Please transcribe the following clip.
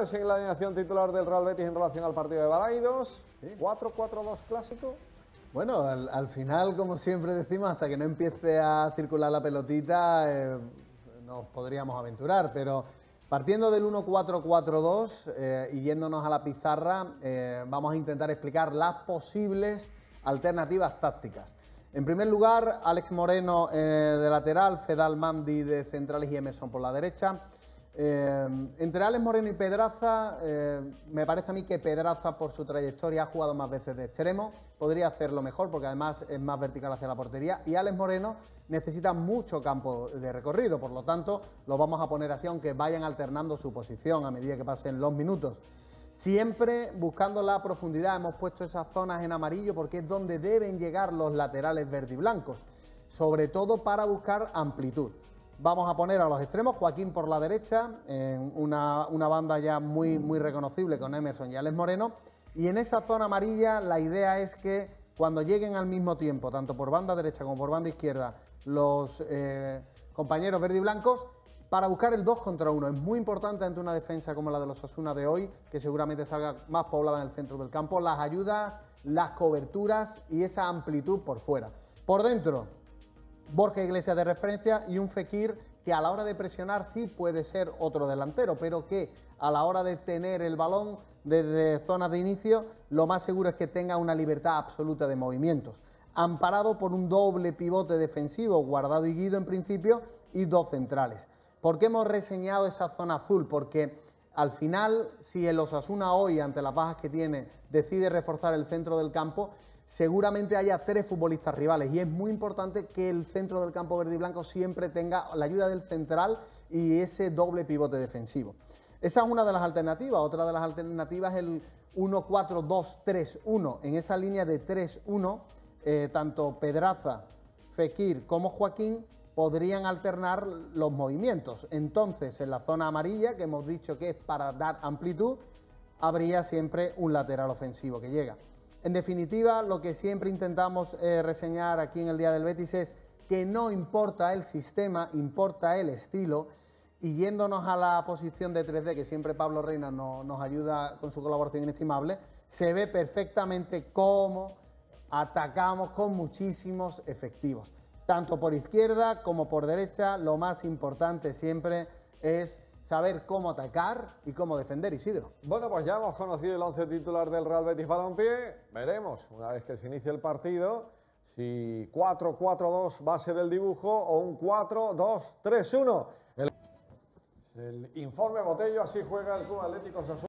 novedades en la alineación titular del Real Betis en relación al partido de Balaidos. 4-4-2 clásico. Bueno, al, final, como siempre decimos, hasta que no empiece a circular la pelotita, eh, nos podríamos aventurar, pero partiendo del 1-4-4-2 eh, y yéndonos a la pizarra, eh, vamos a intentar explicar las posibles alternativas tácticas. En primer lugar, Alex Moreno de lateral, Fedal Mandi de centrales y Emerson por la derecha. Eh, entre Alex Moreno y Pedraza, eh, me parece a mí que Pedraza por su trayectoria ha jugado más veces de extremo, podría hacerlo mejor porque además es más vertical hacia la portería y Alex Moreno necesita mucho campo de recorrido, por lo tanto lo vamos a poner así aunque vayan alternando su posición a medida que pasen los minutos. Siempre buscando la profundidad hemos puesto esas zonas en amarillo porque es donde deben llegar los laterales verde y blancos, sobre todo para buscar amplitud. Vamos a poner a los extremos, Joaquín por la derecha, en una, banda ya muy, muy reconocible con Emerson y Alex Moreno. Y en esa zona amarilla la idea es que cuando lleguen al mismo tiempo, tanto por banda derecha como por banda izquierda, los eh, compañeros verde y blancos, para buscar el 2 contra 1. Es muy importante ante una defensa como la de los Asuna de hoy, que seguramente salga más poblada en el centro del campo, las ayudas, las coberturas y esa amplitud por fuera. Por dentro, Borja Iglesias de referencia y un Fekir que a la hora de presionar sí puede ser otro delantero, pero que a la hora de tener el balón desde zonas de inicio, lo más seguro es que tenga una libertad absoluta de movimientos. Amparado por un doble pivote defensivo, guardado y guido en principio, y dos centrales. ¿Por qué hemos reseñado esa zona azul? Porque al final, si el Osasuna hoy, ante las bajas que tiene, decide reforzar el centro del campo, seguramente haya tres futbolistas rivales y es muy importante que el centro del campo verde y blanco siempre tenga la ayuda del central y ese doble pivote defensivo. Esa es una de las alternativas. Otra de las alternativas es el 1-4-2-3-1. En esa línea de 3-1, eh, tanto Pedraza, Fekir como Joaquín podrían alternar los movimientos. Entonces, en la zona amarilla, que hemos dicho que es para dar amplitud, habría siempre un lateral ofensivo que llega. En definitiva, lo que siempre intentamos eh, reseñar aquí en el Día del Betis es que no importa el sistema, importa el estilo. Y yéndonos a la posición de 3D, que siempre Pablo Reina nos ayuda con su colaboración inestimable, se ve perfectamente cómo atacamos con muchísimos efectivos. Tanto por izquierda como por derecha, lo más importante siempre es saber cómo atacar y cómo defender Isidro. Bueno, pues ya hemos conocido el once titular del Real Betis Balompié. Veremos, una vez que se inicie el partido, si 4-4-2 va a ser el dibujo o un 4-2-3-1. El... el informe Botello, así juega el Club Atlético Sassuolo.